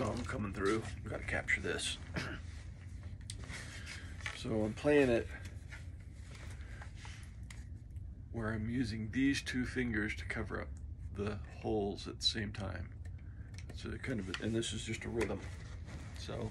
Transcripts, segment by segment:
song coming through. We got to capture this. so I'm playing it where I'm using these two fingers to cover up the holes at the same time. So kind of, and this is just a rhythm. So.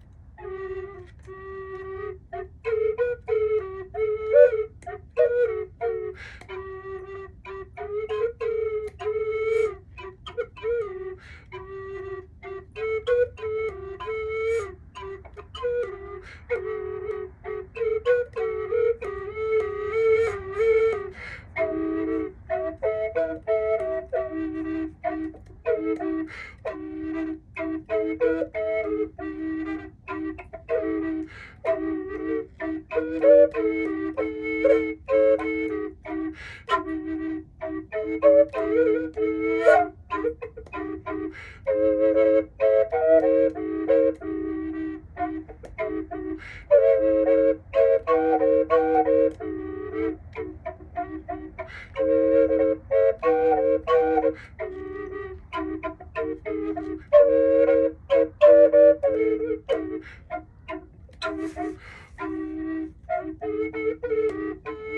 Yeah.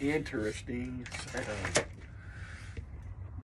Interesting sound.